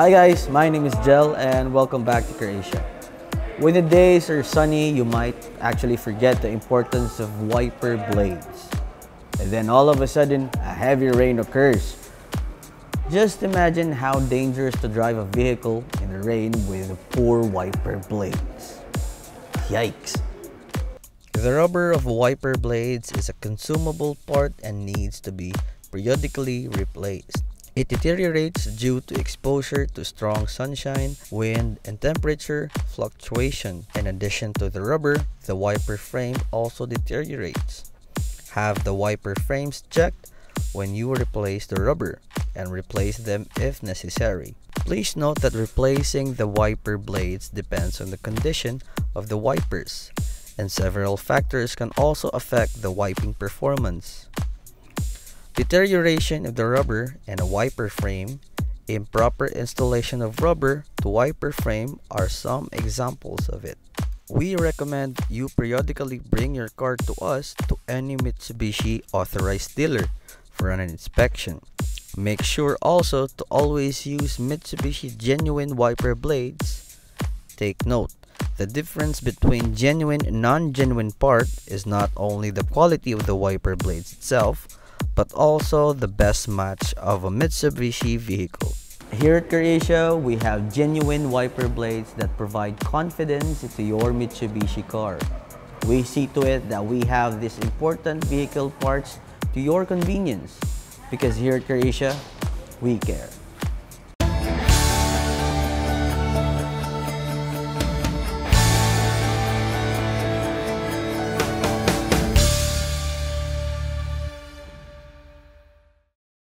Hi guys, my name is Jel and welcome back to Kar Asia. When the days are sunny, you might actually forget the importance of wiper blades. And then all of a sudden, a heavy rain occurs. Just imagine how dangerous to drive a vehicle in the rain with poor wiper blades. Yikes. The rubber of wiper blades is a consumable part and needs to be periodically replaced. It deteriorates due to exposure to strong sunshine, wind, and temperature fluctuation. In addition to the rubber, the wiper frame also deteriorates. Have the wiper frames checked when you replace the rubber and replace them if necessary. Please note that replacing the wiper blades depends on the condition of the wipers and several factors can also affect the wiping performance. Deterioration of the rubber and a wiper frame, improper installation of rubber to wiper frame are some examples of it. We recommend you periodically bring your car to us to any Mitsubishi authorized dealer for an inspection. Make sure also to always use Mitsubishi genuine wiper blades. Take note, the difference between genuine and non-genuine part is not only the quality of the wiper blades itself, but also the best match of a Mitsubishi vehicle. Here at Kar Asia, we have genuine wiper blades that provide confidence to your Mitsubishi car. We see to it that we have these important vehicle parts to your convenience because here at Kar Asia, we care.